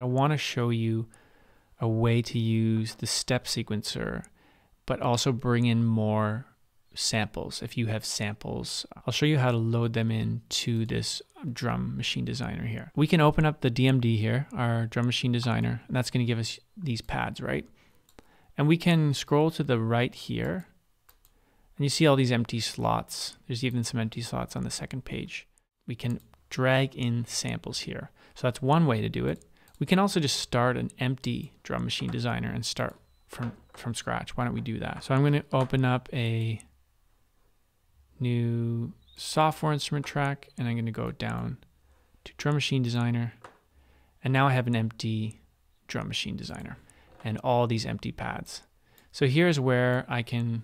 I want to show you a way to use the step sequencer, but also bring in more samples if you have samples. I'll show you how to load them into this drum machine designer here. We can open up the DMD here, our drum machine designer, and that's going to give us these pads, right? And we can scroll to the right here, and you see all these empty slots. There's even some empty slots on the second page. We can drag in samples here. So that's one way to do it. We can also just start an empty drum machine designer and start from, from scratch. Why don't we do that? So I'm going to open up a new software instrument track and I'm going to go down to drum machine designer. And now I have an empty drum machine designer and all these empty pads. So here's where I can,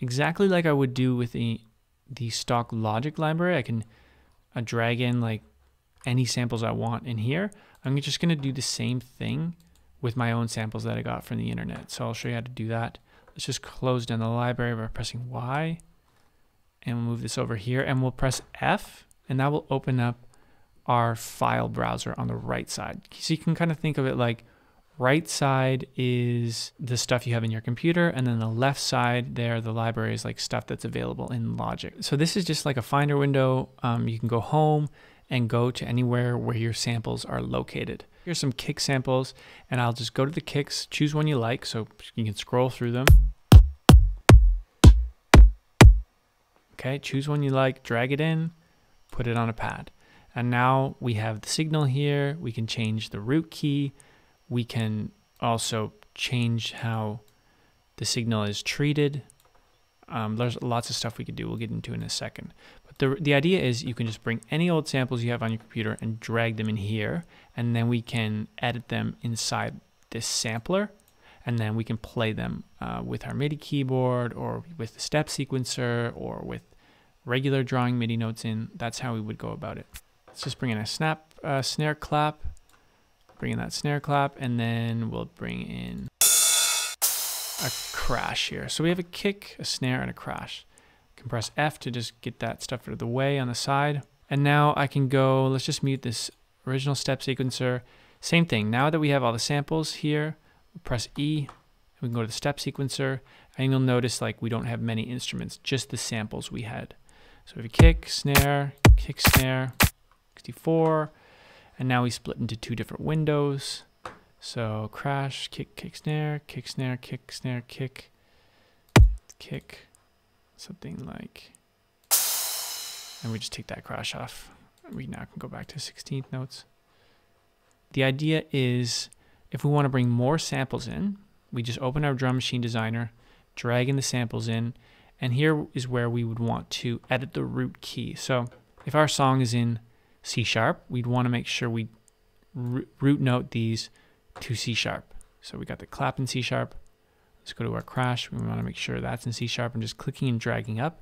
exactly like I would do with the, the stock logic library, I can uh, drag in like any samples I want in here. I'm just going to do the same thing with my own samples that I got from the internet. So I'll show you how to do that. Let's just close down the library by pressing Y and we'll move this over here and we'll press F and that will open up our file browser on the right side. So you can kind of think of it like right side is the stuff you have in your computer and then the left side there the library is like stuff that's available in logic so this is just like a finder window um, you can go home and go to anywhere where your samples are located. Here's some kick samples and i'll just go to the kicks. Choose one you like so you can scroll through them. Okay choose one you like drag it in put it on a pad. And now we have the signal here. We can change the root key. We can also change how the signal is treated. Um, there's lots of stuff we could do. We'll get into in a second. But the, the idea is you can just bring any old samples you have on your computer and drag them in here. And then we can edit them inside this sampler. And then we can play them uh, with our MIDI keyboard or with the step sequencer or with regular drawing MIDI notes in. That's how we would go about it. Let's just bring in a snap uh, snare clap bring in that snare clap, and then we'll bring in a crash here. So we have a kick, a snare, and a crash. I can press F to just get that stuff out of the way on the side. And now I can go, let's just mute this original step sequencer. Same thing, now that we have all the samples here, press E, we can go to the step sequencer, and you'll notice like we don't have many instruments, just the samples we had. So we have a kick, snare, kick, snare, 64, and now we split into two different windows. So crash, kick, kick, snare, kick, snare, kick, snare, kick, kick, something like, and we just take that crash off. We now can go back to 16th notes. The idea is if we want to bring more samples in, we just open our drum machine designer, drag in the samples in, and here is where we would want to edit the root key. So if our song is in C sharp, we'd want to make sure we root note these to C sharp. So we got the clap in C sharp. Let's go to our crash. We want to make sure that's in C sharp. I'm just clicking and dragging up.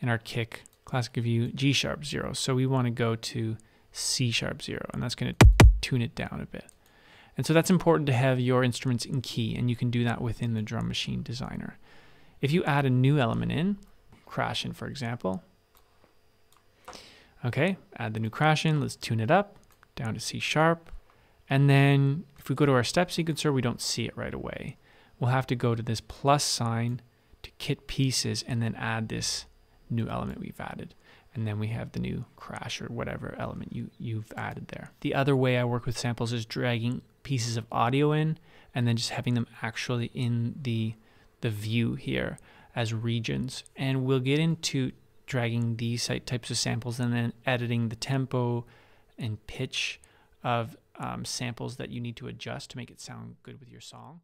And our kick, classic view, G sharp zero. So we want to go to C sharp zero, and that's going to tune it down a bit. And so that's important to have your instruments in key, and you can do that within the drum machine designer. If you add a new element in, crash in for example, Okay, add the new crash in. Let's tune it up down to C sharp. And then if we go to our step sequencer, we don't see it right away. We'll have to go to this plus sign to kit pieces and then add this new element we've added. And then we have the new crash or whatever element you, you've added there. The other way I work with samples is dragging pieces of audio in and then just having them actually in the, the view here as regions. And we'll get into dragging these types of samples and then editing the tempo and pitch of um, samples that you need to adjust to make it sound good with your song.